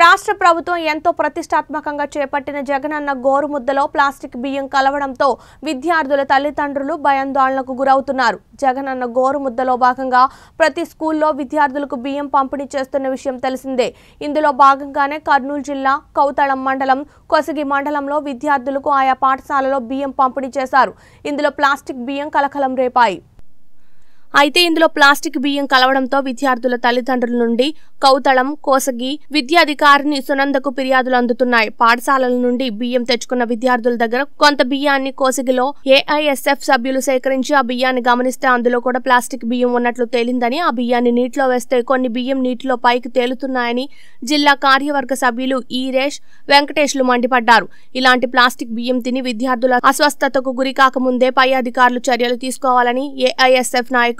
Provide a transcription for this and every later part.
రాష్ట్ర ప్రభుత్వం ఎంతో ప్రతిష్టాత్మకంగా చేపట్టిన జగనన్న గోరుముద్దలో ప్లాస్టిక్ బియ్యం కలవడంతో విద్యార్థుల తల్లిదండ్రులు భయాందోళనకు గురవుతున్నారు. జగనన్న గోరుముద్దలో భాగంగా ప్రతి స్కూల్లో విద్యార్థులకు బియ్యం పంపిణీ చేస్తున్న విషయం తెలిసిందే. ఇందులో భాగంగానే కర్నూలు జిల్లా కౌతళం మండలం కొసగి మండలంలో విద్యార్థులకు ఆయా పాఠశాలలో బియ్యం పంపిణీ చేశారు. ఇందులో ప్లాస్టిక్ బియ్యం కలకలం రేపాయి. అయితే ఇందులో ప్లాస్టిక్ బియ్యం కలవడంతో విద్యార్థుల తల్లిదండ్రుల నుండి కౌతళం కోసగి విద్యాధికారిని సునందకు ఫిర్యాదులు అందుతున్నాయి. పాఠశాలల నుండి బియ్యం తెచ్చుకున్న విద్యార్థుల దగ్గర కొంత బియ్యాన్ని కోసగిలో ఏఐఎస్ఎఫ్ సభ్యులు సేకరించి ఆ బియ్యాన్ని గమనిస్తే అందులో కూడా ప్లాస్టిక్ బియ్యం ఉన్నట్లు తేలిందని ఆ బియ్యాన్ని నీటిలో వేస్తే కొన్ని బియ్యం నీటిలో పైకి తేలుతున్నాయని జిల్లా కార్యవర్గ సభ్యులు ఈరేష్ వెంకటేష్లు మండిపడ్డారు. ఇలాంటి ప్లాస్టిక్ బియ్యం తిని విద్యార్థుల అస్వస్థతకు గురి కాకముందే పై అధికారులు చర్యలు తీసుకోవాలని ఏఐఎస్ఎఫ్ నాయకులు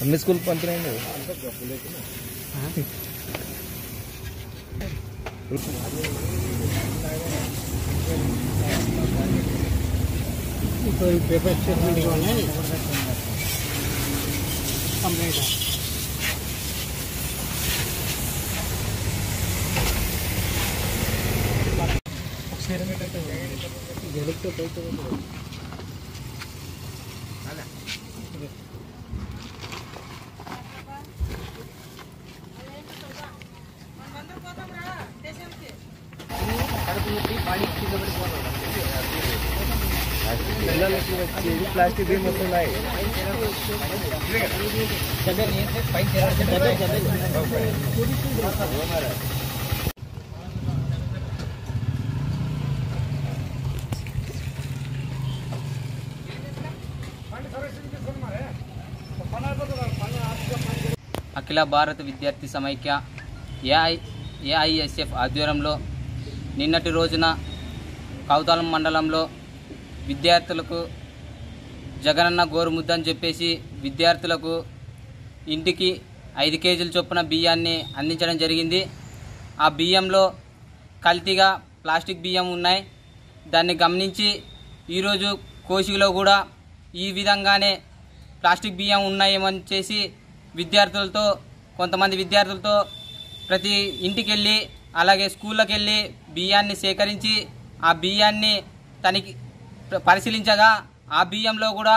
हम स्कूल पंत रहेंगे तो पेपर स्टेटमेंट निकालना है। कंप्लेंट है। हाँ। ಕಿಲೋಮೀಟರ್ వచ్చేది ప్లాస్టిక్ బియ్యం వస్తున్నాయి అఖిల భారత విద్యార్థి సమైక్య ఏఐ ఏఐఎస్ఎఫ్ ఆధ్వర్యంలో నిన్నటి రోజున కౌతాలం మండలంలో విద్యార్థులకు జగనన్న గోరుముద్ద అని చెప్పేసి విద్యార్థులకు ఇంటికి ఐదు కేజీల చొప్పున బియ్యాన్ని అందించడం జరిగింది. ఆ బియ్యంలో కల్తీగా ప్లాస్టిక్ బియ్యం ఉన్నాయి. దాన్ని గమనించి ఈరోజు కోసిలో కూడా ఈ విధంగానే ప్లాస్టిక్ బియ్యం ఉన్నాయేమని చేసి విద్యార్థులతో కొంతమంది విద్యార్థులతో ప్రతి ఇంటికి వెళ్ళి అలాగే స్కూళ్ళకి వెళ్ళి బియ్యాన్ని సేకరించి ఆ బియ్యాన్ని తనిఖీ పరిశీలించగా ఆ బియ్యంలో కూడా